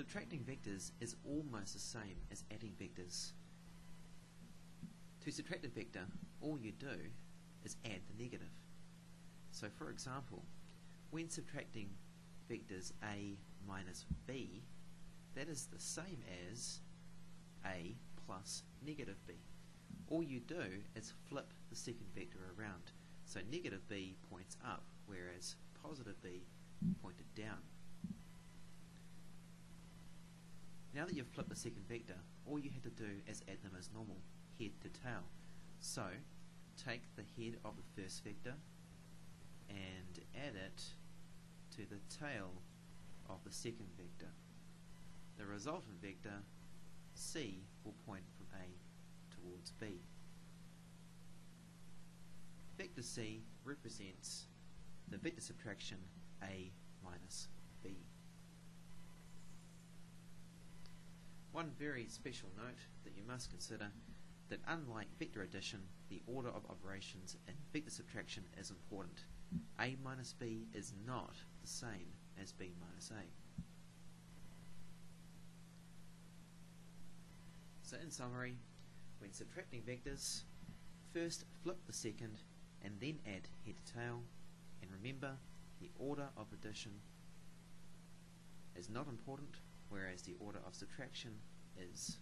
Subtracting vectors is almost the same as adding vectors. To subtract a vector, all you do is add the negative. So for example, when subtracting vectors a minus b, that is the same as a plus negative b. All you do is flip the second vector around. So negative b points up, whereas positive b pointed down. Now that you've flipped the second vector, all you have to do is add them as normal, head to tail. So, take the head of the first vector and add it to the tail of the second vector. The resultant vector, c, will point from A towards B. Vector c represents the vector subtraction A minus B. One very special note that you must consider that unlike vector addition, the order of operations in vector subtraction is important. A minus B is not the same as B minus A. So in summary, when subtracting vectors, first flip the second and then add head to tail and remember the order of addition is not important whereas the order of subtraction is